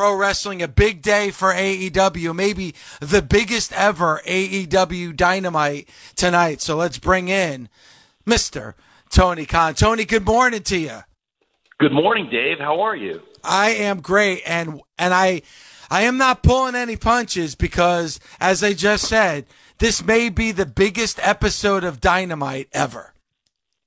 Pro Wrestling, a big day for AEW, maybe the biggest ever AEW Dynamite tonight. So let's bring in Mr. Tony Khan. Tony, good morning to you. Good morning, Dave. How are you? I am great, and and I I am not pulling any punches because, as I just said, this may be the biggest episode of Dynamite ever.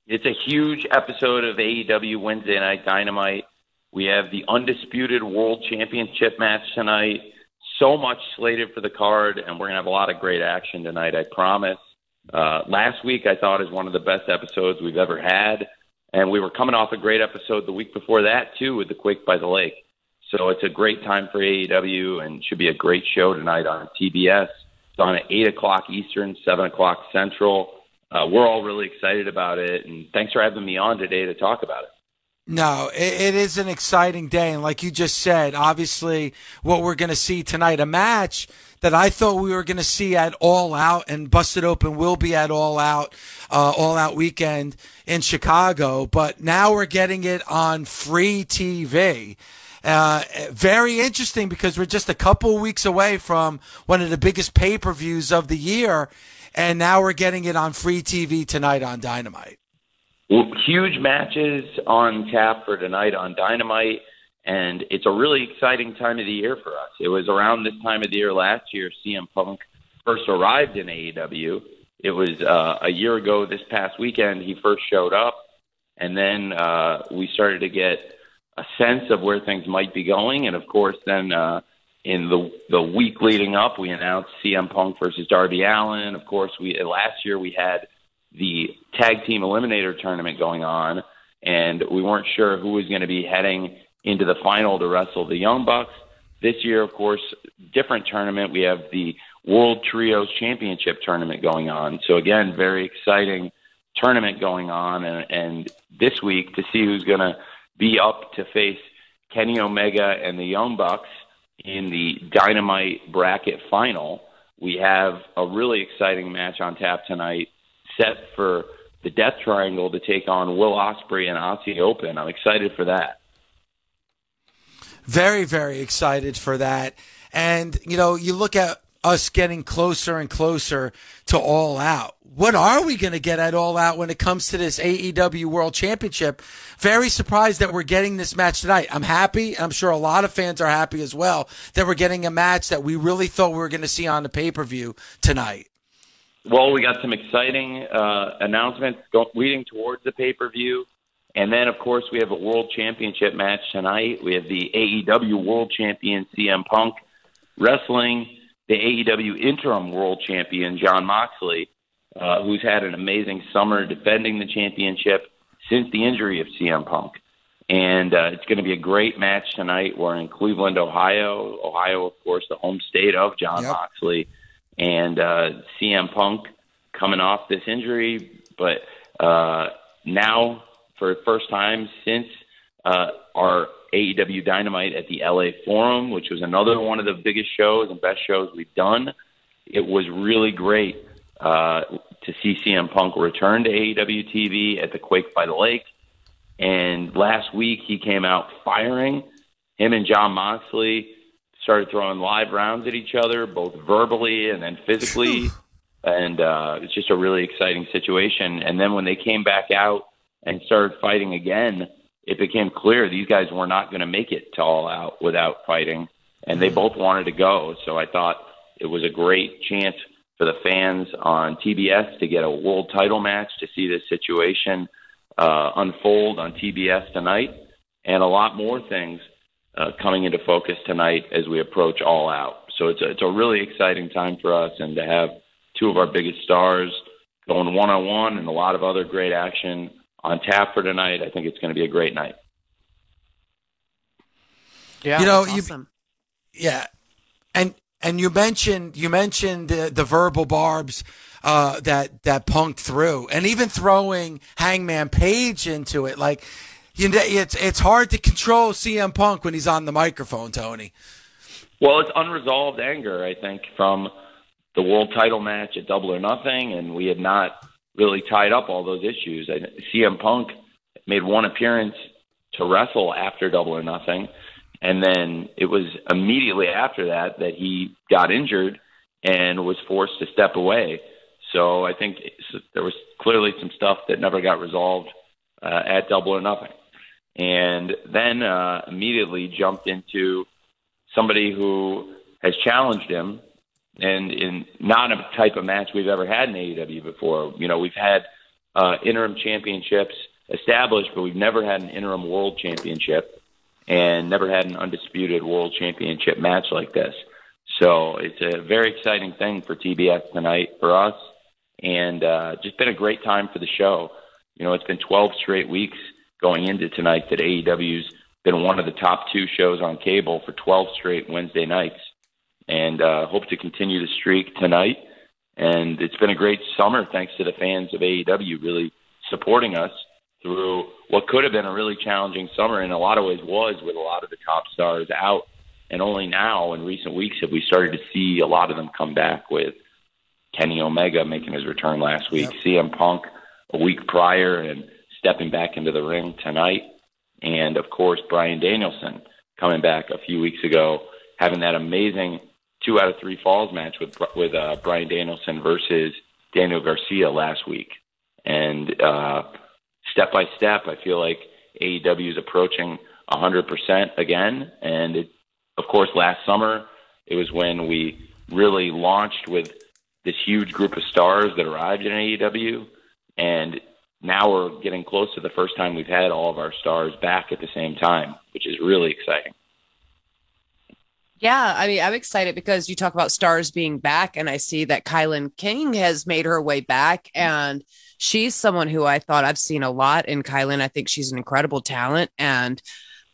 It's a huge episode of AEW Wednesday Night Dynamite. We have the undisputed World Championship match tonight. So much slated for the card, and we're going to have a lot of great action tonight, I promise. Uh, last week, I thought, is one of the best episodes we've ever had. And we were coming off a great episode the week before that, too, with the Quake by the Lake. So it's a great time for AEW and should be a great show tonight on TBS. It's on at 8 o'clock Eastern, 7 o'clock Central. Uh, we're all really excited about it. And thanks for having me on today to talk about it. No, it, it is an exciting day. And like you just said, obviously, what we're going to see tonight, a match that I thought we were going to see at All Out and Busted Open will be at All Out, uh, All Out weekend in Chicago. But now we're getting it on free TV. Uh, very interesting because we're just a couple weeks away from one of the biggest pay per views of the year. And now we're getting it on free TV tonight on Dynamite. Huge matches on tap for tonight on Dynamite and it's a really exciting time of the year for us. It was around this time of the year last year CM Punk first arrived in AEW. It was uh, a year ago this past weekend he first showed up, and then uh, we started to get a sense of where things might be going, and of course then. Uh, in the the week leading up, we announced CM Punk versus Darby Allin. Of course, we last year we had the tag team eliminator tournament going on, and we weren't sure who was going to be heading into the final to wrestle the Young Bucks. This year, of course, different tournament. We have the World Trios Championship tournament going on. So again, very exciting tournament going on, and, and this week to see who's going to be up to face Kenny Omega and the Young Bucks in the Dynamite bracket final. We have a really exciting match on tap tonight, set for the Death Triangle to take on Will Ospreay and Aussie Open. I'm excited for that. Very, very excited for that. And, you know, you look at us getting closer and closer to All Out. What are we going to get at All Out when it comes to this AEW World Championship? Very surprised that we're getting this match tonight. I'm happy. I'm sure a lot of fans are happy as well that we're getting a match that we really thought we were going to see on the pay per view tonight. Well, we got some exciting uh, announcements go- leading towards the pay per view. And then, of course, we have a world championship match tonight. We have the AEW world champion CM Punk wrestling the AEW interim world champion Jon Moxley, uh, who's had an amazing summer defending the championship since the injury of CM Punk. And uh, it's going to be a great match tonight. We're in Cleveland, Ohio. Ohio, of course, the home state of Jon yep. Moxley. And uh, CM Punk coming off this injury, but uh, now for the first time since uh, our AEW Dynamite at the LA Forum, which was another one of the biggest shows and best shows we've done. It was really great uh, to see CM Punk return to AEW TV at the Quake by the Lake. And last week he came out firing. Him and Jon Moxley started throwing live rounds at each other, both verbally and then physically. and uh, it's just a really exciting situation. And then when they came back out and started fighting again, it became clear these guys were not going to make it to all out without fighting, and they both wanted to go. So I thought it was a great chance for the fans on TBS to get a world title match to see this situation uh, unfold on TBS tonight, and a lot more things uh, coming into focus tonight as we approach all out. So it's a, it's a really exciting time for us, and to have two of our biggest stars going one on one and a lot of other great action on tap for tonight. I think it's going to be a great night. Yeah, you know, awesome. you, yeah, and and you mentioned you mentioned the, the verbal barbs uh, that that Punk threw, and even throwing Hangman Page into it. Like, you know, it's it's hard to control CM Punk when he's on the microphone, Tony. Well, it's unresolved anger, I think, from the world title match at Double or Nothing, and we had not really tied up all those issues. CM Punk made one appearance to wrestle after Double or Nothing, and then it was immediately after that that he got injured and was forced to step away. So I think there was clearly some stuff that never got resolved uh, at Double or Nothing, and then uh, immediately jumped into somebody who has challenged him, and in not a type of match we've ever had in AEW before. You know, we've had uh, interim championships established, but we've never had an interim world championship and never had an undisputed world championship match like this. So it's a very exciting thing for TBS tonight for us, and uh, just been a great time for the show. You know, it's been 12 straight weeks going into tonight that AEW's been one of the top two shows on cable for 12 straight Wednesday nights, and uh, hope to continue the streak tonight. And it's been a great summer thanks to the fans of AEW really supporting us through what could have been a really challenging summer in a lot of ways was with a lot of the top stars out. And only now in recent weeks have we started to see a lot of them come back with Kenny Omega making his return last week, yep. CM Punk a week prior and stepping back into the ring tonight. And of course, Bryan Danielson coming back a few weeks ago, having that amazing two out of three falls match with with uh, Bryan Danielson versus Daniel Garcia last week. And uh, step by step, I feel like AEW is approaching 100% again. And it, of course, last summer, it was when we really launched with this huge group of stars that arrived in AEW. And now we're getting close to the first time we've had all of our stars back at the same time, which is really exciting. Yeah, I mean, I'm excited because you talk about stars being back, and I see that Kilynn King has made her way back, and she's someone who I thought I've seen a lot in Kilynn. I think she's an incredible talent, and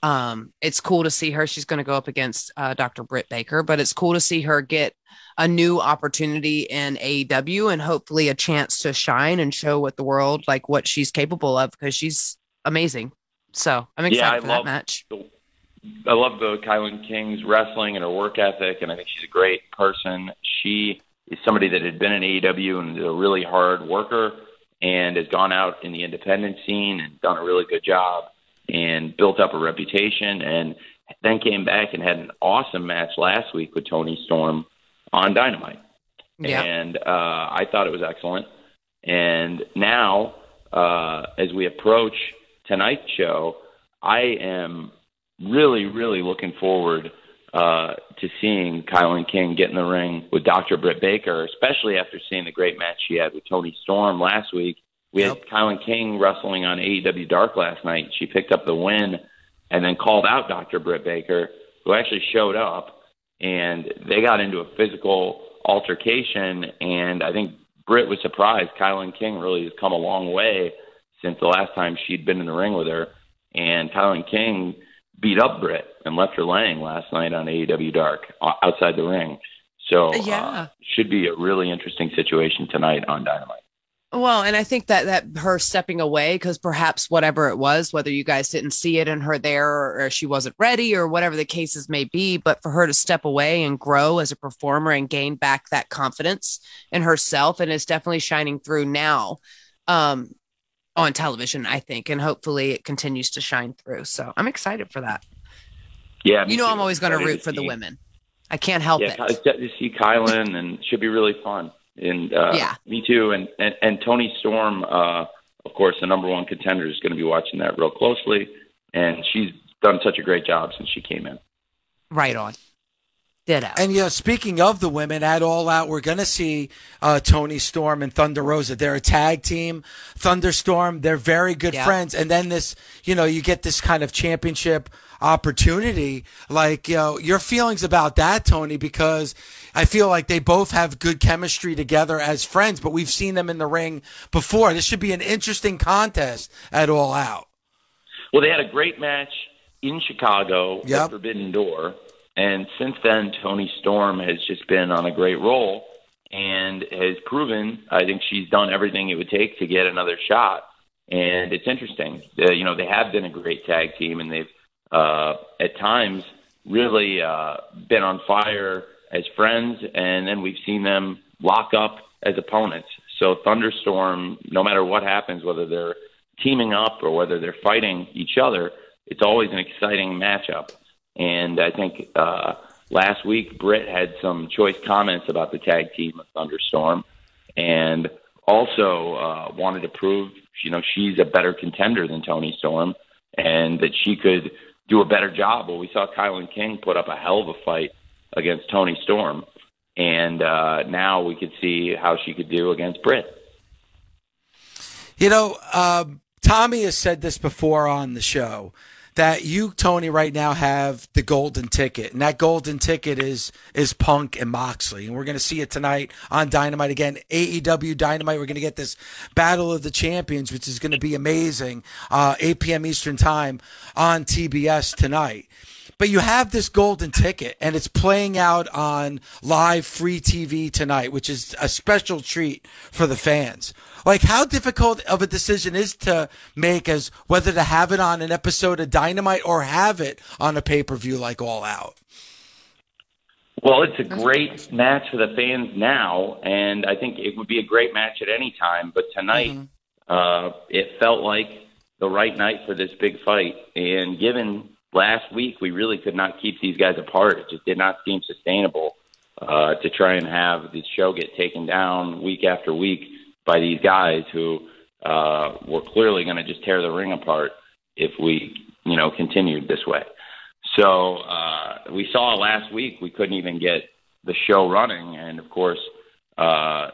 um, it's cool to see her. She's going to go up against uh, Dr. Britt Baker, but it's cool to see her get a new opportunity in AEW and hopefully a chance to shine and show what the world like what she's capable of because she's amazing. So I'm excited yeah, for that match. The, I love the Kilynn King's wrestling and her work ethic, and I think she's a great person. She is somebody that had been in AEW and is a really hard worker and has gone out in the independent scene and done a really good job and built up a reputation and then came back and had an awesome match last week with Toni Storm on Dynamite. Yeah. And uh, I thought it was excellent. And now, uh, as we approach tonight's show, I am really, really looking forward uh, to seeing Kilynn King get in the ring with Dr. Britt Baker, especially after seeing the great match she had with Toni Storm last week. We yep. had Kilynn King wrestling on AEW Dark last night. She picked up the win and then called out Dr. Britt Baker, who actually showed up, and they got into a physical altercation. And I think Britt was surprised. Kilynn King really has come a long way since the last time she'd been in the ring with her. And Kilynn King beat up Britt and left her laying last night on AEW Dark outside the ring. So yeah, uh, should be a really interesting situation tonight on Dynamite. Well, and I think that that her stepping away because perhaps whatever it was, whether you guys didn't see it in her there or, she wasn't ready or whatever the cases may be, but for her to step away and grow as a performer and gain back that confidence in herself and is definitely shining through now um, on television, I think, and hopefully it continues to shine through. So I'm excited for that. Yeah, you know, too. I'm always going to root for the women. I can't help yeah, it. To see Kilynn and should be really fun. And uh, yeah, me too. And and, and Toni Storm, uh, of course, the number one contender is going to be watching that real closely. And she's done such a great job since she came in. Right on. Ditto. And yeah, speaking of the women at All Out, we're going to see uh, Toni Storm and Thunder Rosa. They're a tag team. Thunderstorm, they're very good yeah. friends. And then this, you know, you get this kind of championship opportunity. Like, you know, your feelings about that, Tony, because I feel like they both have good chemistry together as friends, but we've seen them in the ring before. This should be an interesting contest at All Out. Well, they had a great match in Chicago yep. at Forbidden Door. And since then, Toni Storm has just been on a great roll and has proven, I think she's done everything it would take to get another shot. And it's interesting. Uh, you know, they have been a great tag team and they've uh, at times really uh, been on fire as friends, and then we've seen them lock up as opponents. So Thunderstorm, no matter what happens, whether they're teaming up or whether they're fighting each other, it's always an exciting matchup. And I think uh, last week Britt had some choice comments about the tag team of Thunderstorm, and also uh, wanted to prove you know she's a better contender than Toni Storm, and that she could do a better job. Well, we saw Kilynn King put up a hell of a fight against Toni Storm, and uh, now we could see how she could do against Britt. You know, um, Tommy has said this before on the show that you, Tony, right now have the golden ticket, and that golden ticket is is Punk and Moxley, and we're going to see it tonight on Dynamite again. AEW Dynamite. We're going to get this Battle of the Champions, which is going to be amazing. Uh, 8 p.m. Eastern Time on TBS tonight. But you have this golden ticket, and it's playing out on live free TV tonight, which is a special treat for the fans. Like, how difficult of a decision is to make as whether to have it on an episode of Dynamite or have it on a pay per view like All Out? Well, it's a great match for the fans now, and I think it would be a great match at any time. But tonight, mm-hmm. uh, it felt like the right night for this big fight. And given last week we really could not keep these guys apart. It just did not seem sustainable uh, to try and have the show get taken down week after week by these guys who uh, were clearly going to just tear the ring apart if we, you know, continued this way. So uh, we saw last week we couldn't even get the show running, and of course, uh,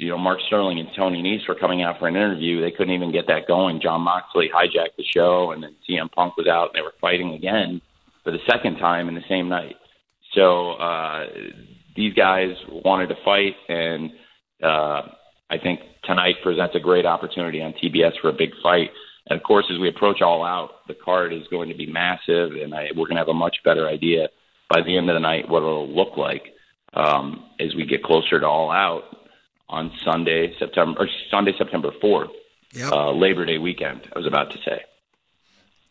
you know, Mark Sterling and Tony Nese were coming out for an interview. They couldn't even get that going. Jon Moxley hijacked the show, and then CM Punk was out, and they were fighting again for the second time in the same night. So uh, these guys wanted to fight, and uh, I think tonight presents a great opportunity on TBS for a big fight. And of course, as we approach All Out, the card is going to be massive, and I, we're going to have a much better idea by the end of the night what it'll look like um, as we get closer to All Out on Sunday, September or Sunday, September fourth, uh, Labor Day weekend. I was about to say.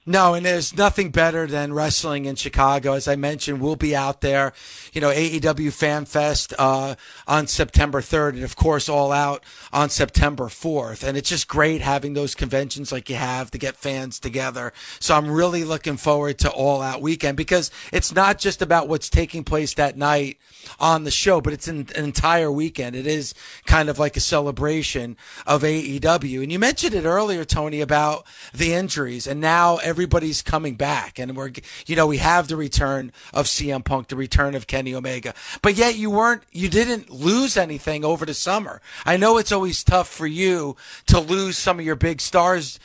No, and there's nothing better than wrestling in Chicago. As I mentioned, we'll be out there, you know, AEW Fan Fest uh, on September 3rd, and of course, All Out on September 4th. And it's just great having those conventions like you have to get fans together. So I'm really looking forward to All Out weekend because it's not just about what's taking place that night on the show, but it's an, an entire weekend. It is kind of like a celebration of AEW. And you mentioned it earlier, Tony, about the injuries, and now everybody's coming back, and we're you know we have the return of CM Punk, the return of Kenny Omega, but yet you weren't you didn't lose anything over the summer. I know it's always tough for you to lose some of your big stars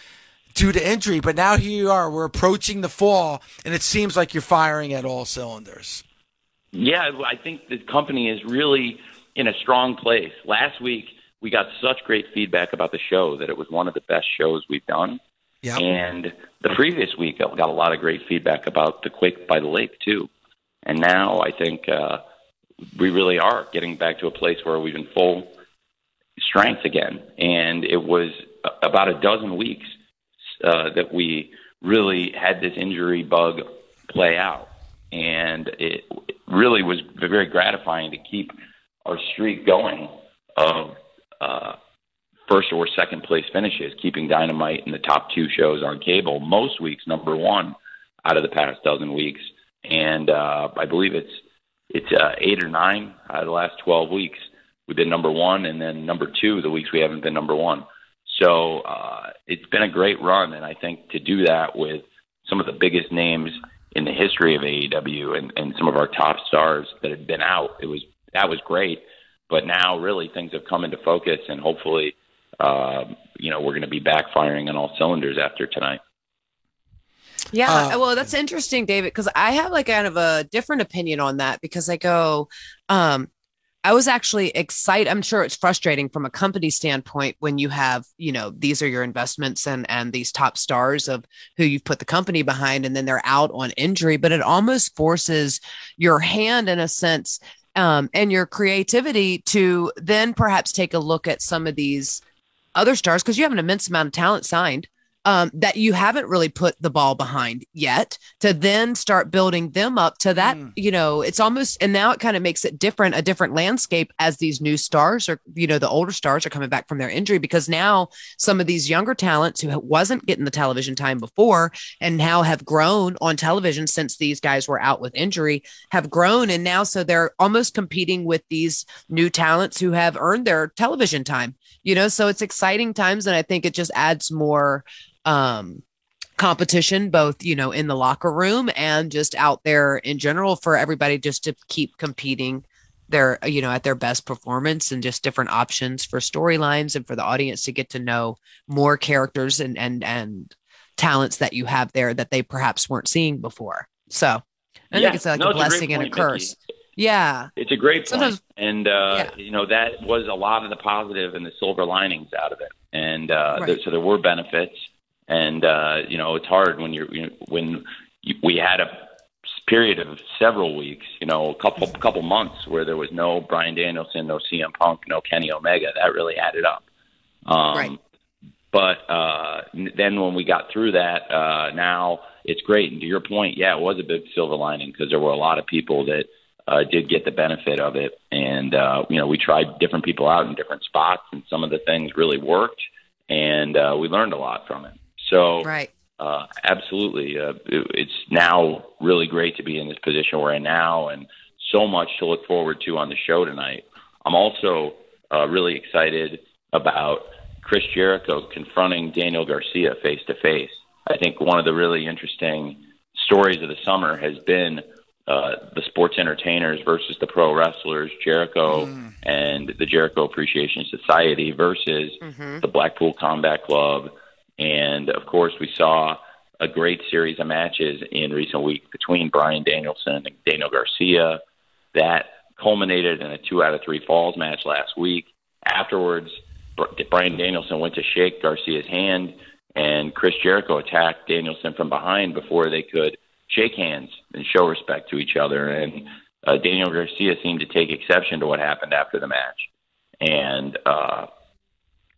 due to injury, but now here you are. We're approaching the fall, and it seems like you're firing at all cylinders. Yeah, I think the company is really in a strong place. Last week, we got such great feedback about the show that it was one of the best shows we've done. Yep. And the previous week, I got a lot of great feedback about the Quake by the Lake, too. And now I think uh, we really are getting back to a place where we've in full strength again. And it was about a dozen weeks uh, that we really had this injury bug play out. And it, really was very gratifying to keep our streak going of uh, first or second place finishes, keeping Dynamite in the top two shows on cable. Most weeks, number one out of the past dozen weeks, and uh, I believe it's it's uh, eight or nine out of the last twelve weeks. We've been number one, and then number two the weeks we haven't been number one. So uh, it's been a great run, and I think to do that with some of the biggest names in the history of AEW and, and some of our top stars that had been out. It was that was great, but now really things have come into focus, and hopefully, uh, you know, we're going to be backfiring on all cylinders after tonight. Yeah, uh, well, that's interesting, David, because I have like kind of a different opinion on that because I go, um, I was actually excited. I'm sure it's frustrating from a company standpoint when you have, you know, these are your investments and and these top stars of who you've put the company behind, and then they're out on injury. But it almost forces your hand in a sense um, and your creativity to then perhaps take a look at some of these other stars because you have an immense amount of talent signed um, that you haven't really put the ball behind yet to then start building them up to that mm. you know it's almost and now it kind of makes it different a different landscape as these new stars or you know the older stars are coming back from their injury because now some of these younger talents who wasn't getting the television time before and now have grown on television since these guys were out with injury have grown and now so they're almost competing with these new talents who have earned their television time you know so it's exciting times and i think it just adds more um, competition, both, you know, in the locker room and just out there in general for everybody just to keep competing their, you know, at their best performance and just different options for storylines and for the audience to get to know more characters and, and, and talents that you have there that they perhaps weren't seeing before. So I yeah. think it's like no, a blessing a and a curse. Mickie. Yeah. It's a great point. And, uh, yeah. you know, that was a lot of the positive and the silver linings out of it. And uh, right. so there were benefits and uh, you know it's hard when you're you know, when you, we had a period of several weeks, you know, a couple couple months where there was no Bryan Danielson, no CM Punk, no Kenny Omega. That really added up. Um, right. But uh, then when we got through that, uh, now it's great. And to your point, yeah, it was a big silver lining because there were a lot of people that uh, did get the benefit of it. And, uh, you know, we tried different people out in different spots, and some of the things really worked. And uh, we learned a lot from it. So, right. Uh, absolutely. Uh, it, it's now really great to be in this position we're in now and so much to look forward to on the show tonight. I'm also uh, really excited about Chris Jericho confronting Daniel Garcia face to face. I think one of the really interesting stories of the summer has been uh, the sports entertainers versus the pro wrestlers, Jericho mm. and the Jericho Appreciation Society versus mm-hmm. the Blackpool Combat Club and of course, we saw a great series of matches in recent weeks between Bryan Danielson and Daniel Garcia. That culminated in a two out of three falls match last week. Afterwards, Bryan Danielson went to shake Garcia's hand, and Chris Jericho attacked Danielson from behind before they could shake hands and show respect to each other. And uh, Daniel Garcia seemed to take exception to what happened after the match. And uh,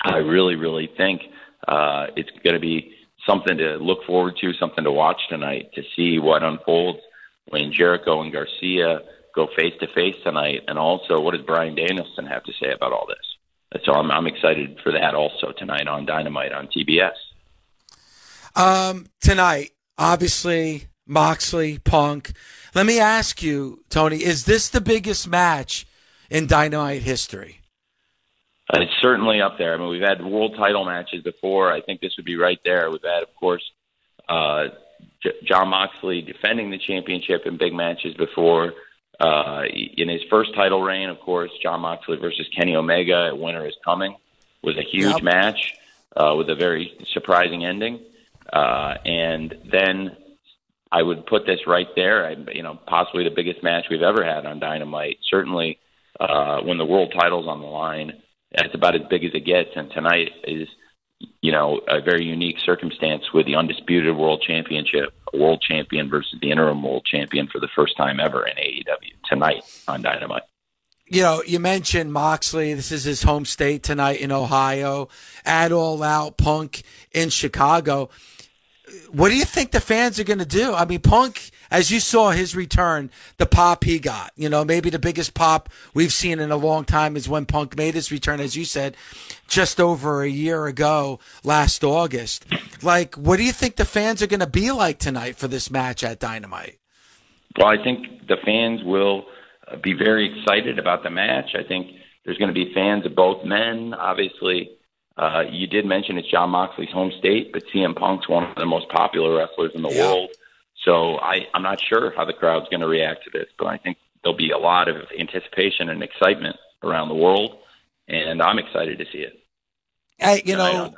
I really, really think uh, it's going to be something to look forward to, something to watch tonight to see what unfolds when Jericho and Garcia go face to face tonight, and also what does Bryan Danielson have to say about all this? So I'm, I'm excited for that also tonight on Dynamite on TBS. Um, tonight, obviously Moxley, Punk. Let me ask you, Tony, is this the biggest match in Dynamite history? Uh, it's certainly up there. I mean, we've had world title matches before. I think this would be right there. We've had, of course, uh, J- Jon Moxley defending the championship in big matches before. Uh, in his first title reign, of course, Jon Moxley versus Kenny Omega at Winter is Coming was a huge yep. match uh, with a very surprising ending. Uh, and then I would put this right there. I, you know, possibly the biggest match we've ever had on Dynamite. Certainly, uh, when the world title's on the line that's about as big as it gets. And tonight is, you know, a very unique circumstance with the undisputed world championship, world champion versus the interim world champion for the first time ever in AEW tonight on Dynamite. You know, you mentioned Moxley. This is his home state tonight in Ohio. At All Out Punk in Chicago. What do you think the fans are going to do? I mean, Punk as you saw his return, the pop he got, you know, maybe the biggest pop we've seen in a long time is when Punk made his return, as you said, just over a year ago, last August. Like, what do you think the fans are going to be like tonight for this match at Dynamite? Well, I think the fans will uh, be very excited about the match. I think there's going to be fans of both men. Obviously, uh, you did mention it's Jon Moxley's home state, but CM Punk's one of the most popular wrestlers in the yeah. world. So I, I'm not sure how the crowd's going to react to this, but I think there'll be a lot of anticipation and excitement around the world, and I'm excited to see it. Hey, you know,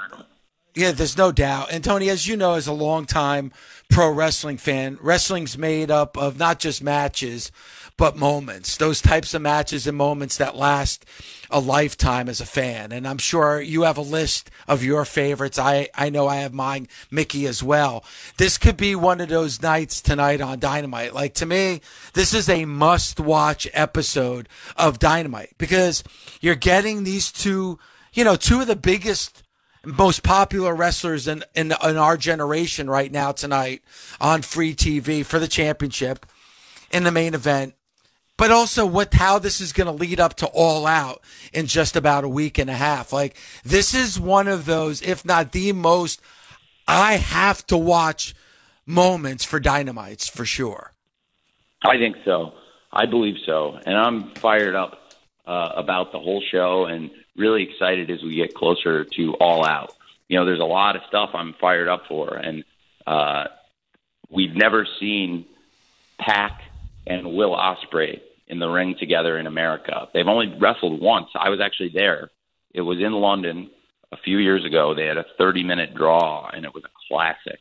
yeah, there's no doubt. And Tony, as you know, as a longtime pro wrestling fan, wrestling's made up of not just matches, but moments, those types of matches and moments that last a lifetime as a fan. And I'm sure you have a list of your favorites. I, I know I have mine, Mickie, as well. This could be one of those nights tonight on Dynamite. Like to me, this is a must watch episode of Dynamite because you're getting these two, you know, two of the biggest most popular wrestlers in, in in our generation right now tonight on free TV for the championship in the main event. But also what how this is going to lead up to all out in just about a week and a half. Like this is one of those if not the most I have to watch moments for Dynamites for sure. I think so. I believe so. And I'm fired up uh, about the whole show and really excited as we get closer to All Out. You know, there's a lot of stuff I'm fired up for, and uh, we've never seen Pac and Will Ospreay in the ring together in America. They've only wrestled once. I was actually there. It was in London a few years ago. They had a 30 minute draw, and it was a classic.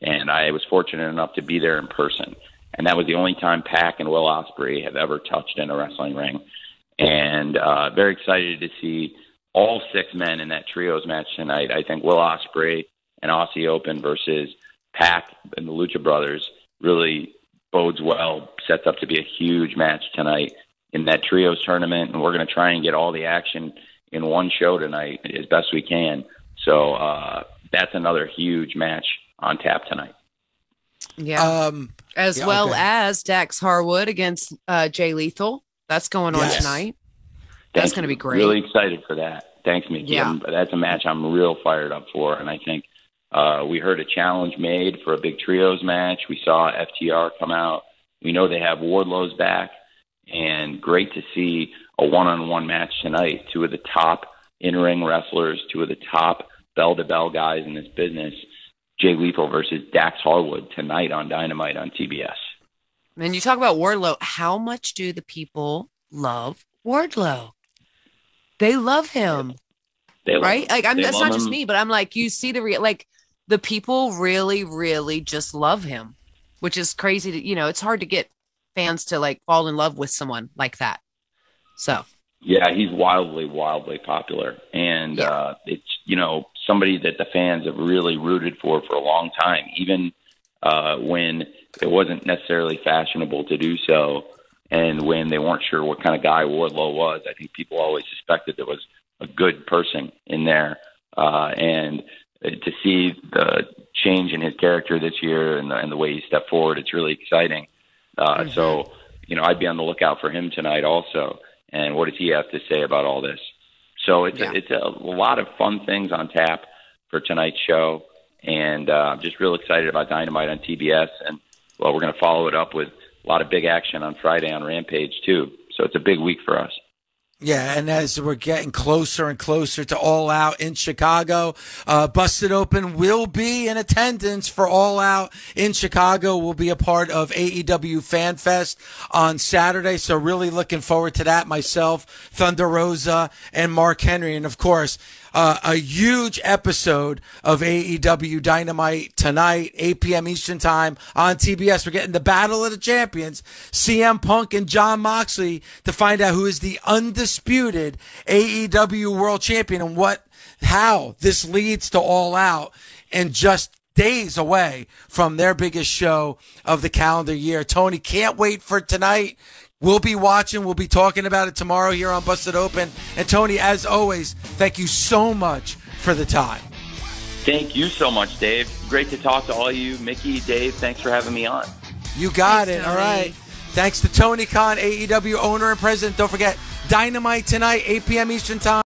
And I was fortunate enough to be there in person. And that was the only time Pac and Will Ospreay have ever touched in a wrestling ring and uh, very excited to see all six men in that trios match tonight. I think Will Ospreay and Aussie Open versus Pac and the Lucha Brothers really bodes well. Sets up to be a huge match tonight in that trios tournament, and we're going to try and get all the action in one show tonight as best we can. So uh, that's another huge match on tap tonight. Yeah. Um, as yeah, well okay. as Dax Harwood against uh, Jay Lethal. That's going on yes. tonight. That's going to be great. Really excited for that. Thanks, Mickie. Yeah. that's a match I'm real fired up for, and I think uh, we heard a challenge made for a big trios match. We saw FTR come out. We know they have Wardlow's back, and great to see a one-on-one match tonight. Two of the top in-ring wrestlers, two of the top bell-to-bell guys in this business. Jay Lethal versus Dax Harwood tonight on Dynamite on TBS. And you talk about Wardlow. How much do the people love Wardlow? They love him. They love right? Him. Like I'm that's not him. just me, but I'm like, you see the real like the people really, really just love him, which is crazy to you know, it's hard to get fans to like fall in love with someone like that. So yeah, he's wildly, wildly popular. And yeah. uh it's you know, somebody that the fans have really rooted for for a long time, even uh when it wasn't necessarily fashionable to do so. And when they weren't sure what kind of guy Wardlow was, I think people always suspected there was a good person in there. Uh, and to see the change in his character this year and the, and the way he stepped forward, it's really exciting. Uh, mm-hmm. So, you know, I'd be on the lookout for him tonight also. And what does he have to say about all this? So it's yeah. a, it's a lot of fun things on tap for tonight's show, and uh, I'm just real excited about Dynamite on TBS. And well, we're going to follow it up with a lot of big action on Friday on Rampage too. So it's a big week for us. Yeah, and as we're getting closer and closer to All Out in Chicago, uh, Busted Open will be in attendance for All Out in Chicago. We'll be a part of AEW Fan Fest on Saturday, so really looking forward to that. Myself, Thunder Rosa, and Mark Henry, and of course, uh, a huge episode of AEW Dynamite tonight, 8 p.m. Eastern Time on TBS. We're getting the Battle of the Champions, CM Punk and Jon Moxley, to find out who is the undisputed AEW World Champion and what, how this leads to All Out and just days away from their biggest show of the calendar year. Tony, can't wait for tonight. We'll be watching. We'll be talking about it tomorrow here on Busted Open. And Tony, as always, thank you so much for the time. Thank you so much, Dave. Great to talk to all you. Mickie, Dave, thanks for having me on. You got thanks, it. Tony. All right. Thanks to Tony Khan, AEW owner and president. Don't forget, Dynamite tonight, 8 p.m. Eastern Time.